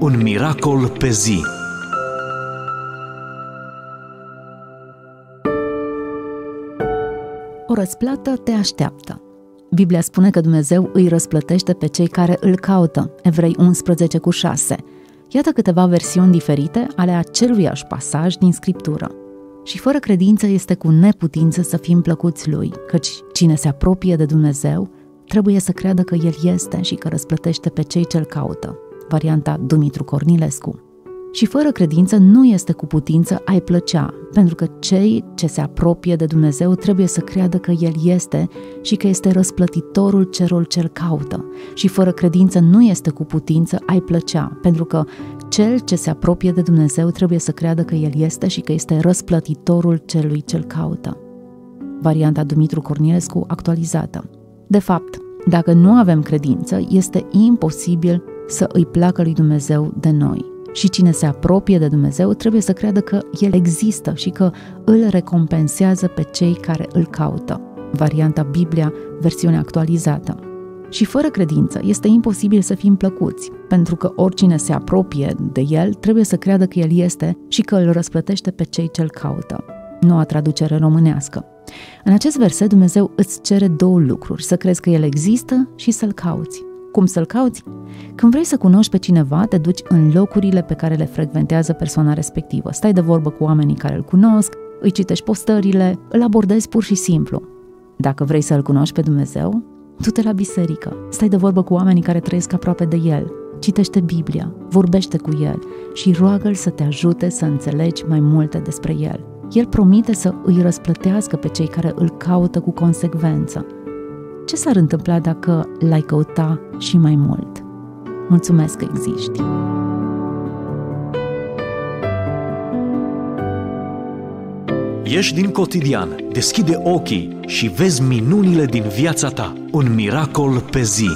Un miracol pe zi. O răsplată te așteaptă. Biblia spune că Dumnezeu îi răsplătește pe cei care îl caută. Evrei 11 cu 6. Iată câteva versiuni diferite ale aceluiași pasaj din Scriptură. Și fără credință este cu neputință să fim plăcuți lui, căci cine se apropie de Dumnezeu trebuie să creadă că El este și că răsplătește pe cei ce-L caută. Varianta Dumitru Cornilescu. Și fără credință nu este cu putință ai plăcea, pentru că cei ce se apropie de Dumnezeu trebuie să creadă că El este și că este răsplătitorul cerul cel caută. Și fără credință nu este cu putință ai plăcea, pentru că cel ce se apropie de Dumnezeu trebuie să creadă că El este și că este răsplătitorul celui cel caută. Varianta Dumitru Cornilescu actualizată. De fapt, dacă nu avem credință, este imposibil să îi placă lui Dumnezeu de noi. Și cine se apropie de Dumnezeu trebuie să creadă că El există și că îl recompensează pe cei care îl caută. Varianta Biblia, versiunea actualizată. Și fără credință este imposibil să fim plăcuți, pentru că oricine se apropie de El trebuie să creadă că El este și că îl răsplătește pe cei ce îl caută. Noua traducere românească. În acest verset Dumnezeu îți cere două lucruri, să crezi că El există și să-L cauți. Cum să-L cauți? Când vrei să cunoști pe cineva, te duci în locurile pe care le frecventează persoana respectivă. Stai de vorbă cu oamenii care îl cunosc, îi citești postările, îl abordezi pur și simplu. Dacă vrei să-L cunoști pe Dumnezeu, du-te la biserică, stai de vorbă cu oamenii care trăiesc aproape de El, citește Biblia, vorbește cu El și roagă-L să te ajute să înțelegi mai multe despre El. El promite să îi răsplătească pe cei care îl caută cu consecvență. Ce s-ar întâmpla dacă l-ai căuta și mai mult? Mulțumesc că existi! Ieși din cotidian, deschide ochii și vezi minunile din viața ta. Un miracol pe zi.